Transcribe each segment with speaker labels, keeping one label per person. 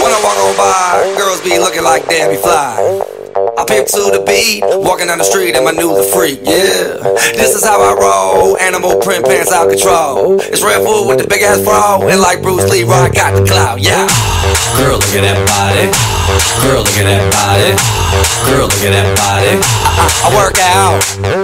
Speaker 1: When I walk on by, girls be looking like Debbie Fly. I pimp to the beat, walking down the street and my new the freak, yeah. This is how I roll, animal print pants out control. It's Redfoo with the big ass bra, and like Bruce Lee, I got the clout, yeah.
Speaker 2: Girl, look at that body. Girl, look at that body. Girl, look at that body.
Speaker 1: I, I work out.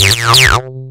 Speaker 2: Meow.